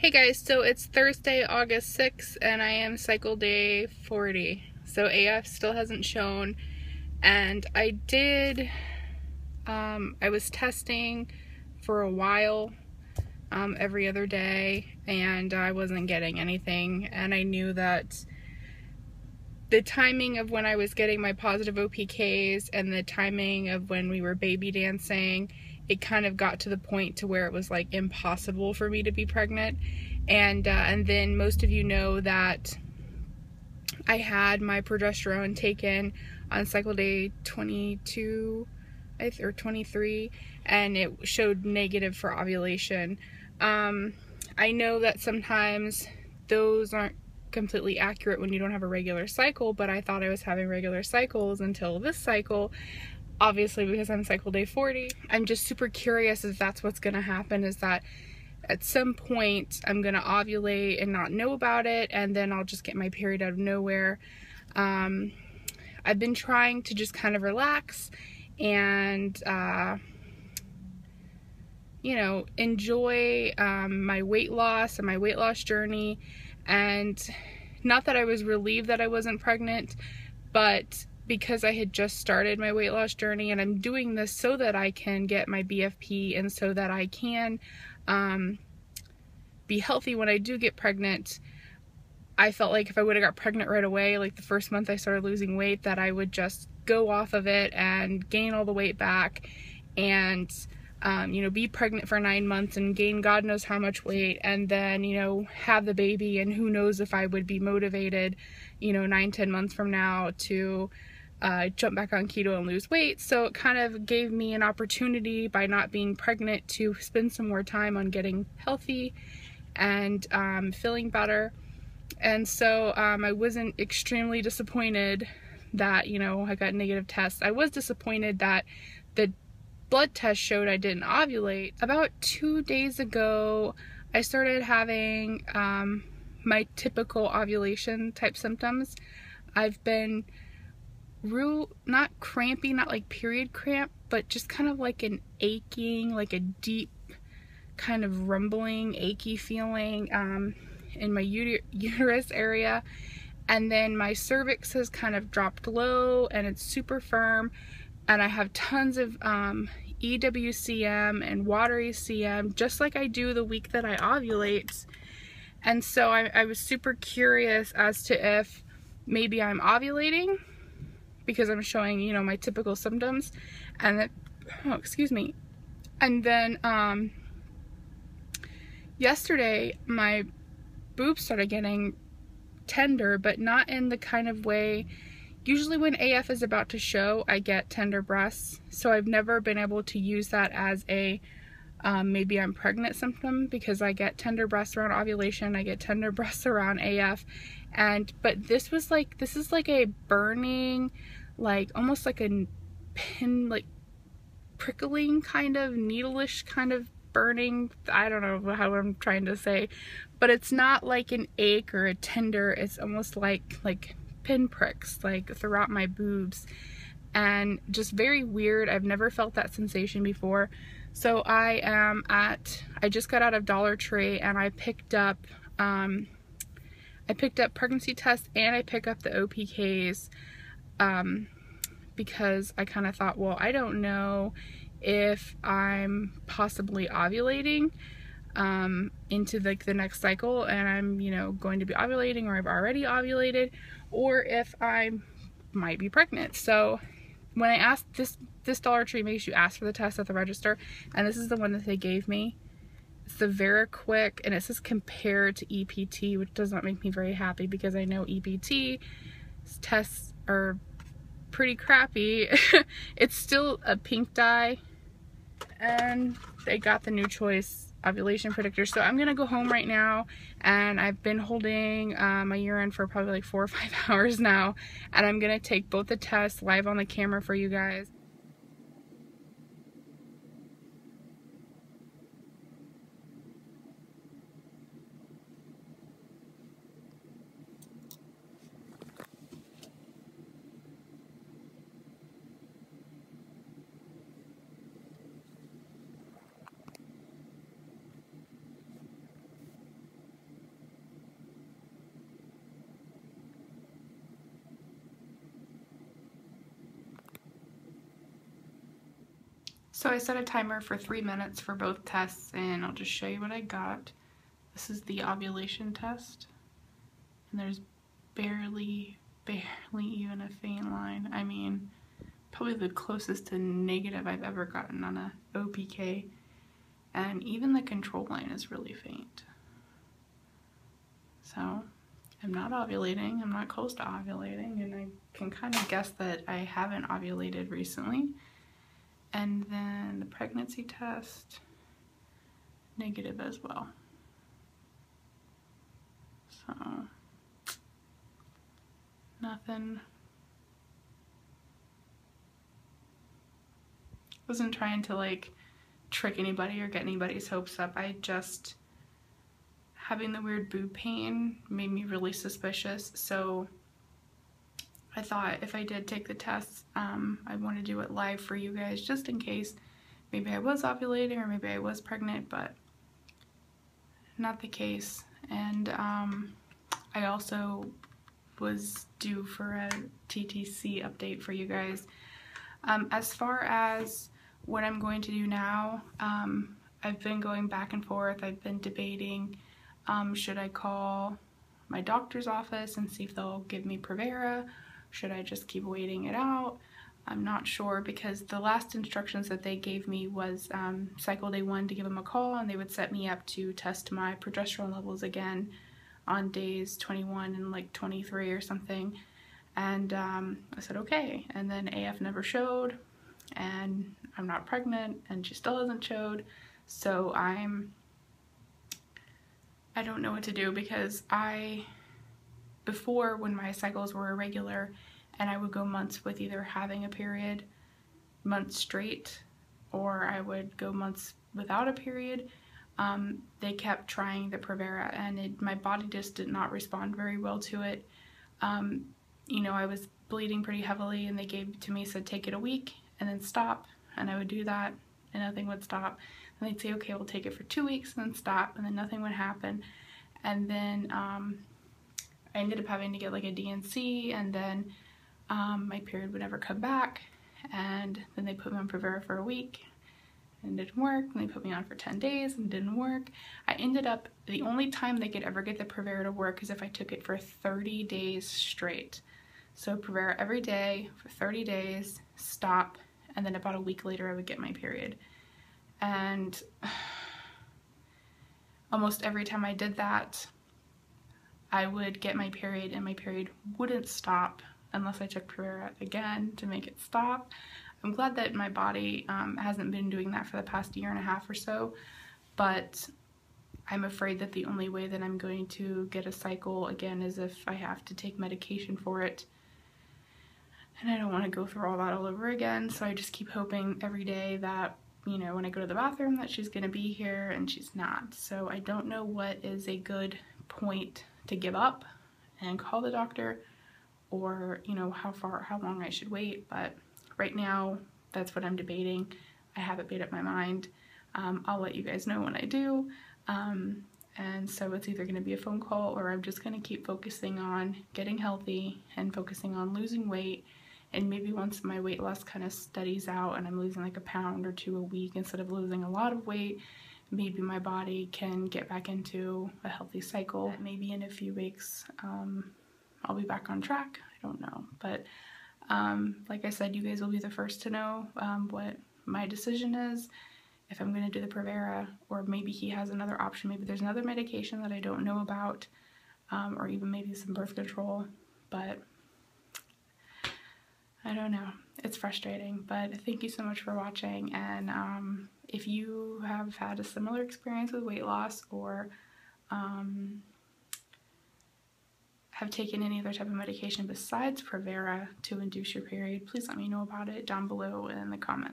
Hey guys, so it's Thursday, August 6th, and I am cycle day 40. So AF still hasn't shown, and I did, um, I was testing for a while, um, every other day, and I wasn't getting anything, and I knew that the timing of when I was getting my positive OPKs and the timing of when we were baby dancing it kind of got to the point to where it was like impossible for me to be pregnant. And uh, and then most of you know that I had my progesterone taken on cycle day 22 or 23 and it showed negative for ovulation. Um, I know that sometimes those aren't completely accurate when you don't have a regular cycle but I thought I was having regular cycles until this cycle obviously because I'm cycle day 40. I'm just super curious if that's what's going to happen is that at some point I'm going to ovulate and not know about it and then I'll just get my period out of nowhere. Um, I've been trying to just kind of relax and uh, you know enjoy um, my weight loss and my weight loss journey and not that I was relieved that I wasn't pregnant but because I had just started my weight loss journey and I'm doing this so that I can get my BFP and so that I can um, be healthy when I do get pregnant. I felt like if I would have got pregnant right away, like the first month I started losing weight, that I would just go off of it and gain all the weight back and um, you know, be pregnant for nine months and gain God knows how much weight, and then, you know, have the baby, and who knows if I would be motivated, you know, nine, ten months from now to uh, jump back on keto and lose weight. So it kind of gave me an opportunity by not being pregnant to spend some more time on getting healthy and um, feeling better. And so um, I wasn't extremely disappointed that, you know, I got negative tests. I was disappointed that the blood test showed I didn't ovulate. About two days ago, I started having um, my typical ovulation type symptoms. I've been real not crampy not like period cramp but just kind of like an aching like a deep kind of rumbling achy feeling um, in my uter uterus area. And then my cervix has kind of dropped low and it's super firm. And I have tons of um, EWCM and watery CM just like I do the week that I ovulate. And so I, I was super curious as to if maybe I'm ovulating because I'm showing, you know, my typical symptoms. And then, oh, excuse me. And then, um, yesterday, my boobs started getting tender, but not in the kind of way, usually when AF is about to show, I get tender breasts. So I've never been able to use that as a, um, maybe I'm pregnant symptom because I get tender breasts around ovulation, I get tender breasts around AF, and, but this was like, this is like a burning, like almost like a pin, like prickling kind of needleish kind of burning. I don't know how I'm trying to say, but it's not like an ache or a tender. It's almost like like pin pricks like throughout my boobs and just very weird. I've never felt that sensation before. So I am at, I just got out of Dollar Tree and I picked up, um, I picked up pregnancy tests and I pick up the OPKs um, because I kind of thought, well, I don't know if I'm possibly ovulating um, into like the next cycle and I'm, you know, going to be ovulating or I've already ovulated or if I might be pregnant. So when I asked this, this Dollar Tree makes you ask for the test at the register and this is the one that they gave me. It's the and it says compared to EPT which does not make me very happy because I know EPT tests are pretty crappy. it's still a pink dye and they got the new choice ovulation predictor. So I'm gonna go home right now and I've been holding uh, my urine for probably like four or five hours now and I'm gonna take both the tests live on the camera for you guys. So I set a timer for three minutes for both tests and I'll just show you what I got. This is the ovulation test and there's barely, barely even a faint line. I mean, probably the closest to negative I've ever gotten on a OPK and even the control line is really faint. So I'm not ovulating, I'm not close to ovulating, and I can kind of guess that I haven't ovulated recently. And then the pregnancy test, negative as well. So, nothing. Wasn't trying to like trick anybody or get anybody's hopes up. I just having the weird boob pain made me really suspicious. So I thought if I did take the test, um, I want to do it live for you guys just in case maybe I was ovulating or maybe I was pregnant, but not the case. And um, I also was due for a TTC update for you guys. Um, as far as what I'm going to do now, um, I've been going back and forth. I've been debating um, should I call my doctor's office and see if they'll give me Provera? Should I just keep waiting it out? I'm not sure because the last instructions that they gave me was um, cycle day one to give them a call and they would set me up to test my progesterone levels again on days 21 and like 23 or something. And um, I said, okay. And then AF never showed and I'm not pregnant and she still hasn't showed. So I'm I don't know what to do because I, before when my cycles were irregular and I would go months with either having a period, months straight, or I would go months without a period, um, they kept trying the Provera and it, my body just did not respond very well to it. Um, you know, I was bleeding pretty heavily and they gave to me, said take it a week and then stop. And I would do that and nothing would stop. And they'd say, okay, we'll take it for two weeks and then stop, and then nothing would happen. And then um, I ended up having to get like a D&C, then um, my period would never come back. And then they put me on Provera for a week and didn't work. And they put me on for 10 days and didn't work. I ended up, the only time they could ever get the Provera to work is if I took it for 30 days straight. So Provera every day for 30 days, stop, and then about a week later I would get my period and almost every time I did that I would get my period and my period wouldn't stop unless I took Provera again to make it stop. I'm glad that my body um, hasn't been doing that for the past year and a half or so, but I'm afraid that the only way that I'm going to get a cycle again is if I have to take medication for it. And I don't want to go through all that all over again, so I just keep hoping every day that you know, when I go to the bathroom that she's going to be here and she's not. So I don't know what is a good point to give up and call the doctor or, you know, how far, how long I should wait. But right now, that's what I'm debating. I haven't made up my mind. Um, I'll let you guys know when I do. Um, and so it's either going to be a phone call or I'm just going to keep focusing on getting healthy and focusing on losing weight and maybe once my weight loss kind of steadies out and I'm losing like a pound or two a week instead of losing a lot of weight maybe my body can get back into a healthy cycle maybe in a few weeks. Um, I'll be back on track. I don't know. But um, like I said you guys will be the first to know um, what my decision is if I'm going to do the Provera or maybe he has another option. Maybe there's another medication that I don't know about um, or even maybe some birth control. But I don't know. It's frustrating, but thank you so much for watching. And um, if you have had a similar experience with weight loss or um, have taken any other type of medication besides Provera to induce your period, please let me know about it down below in the comments.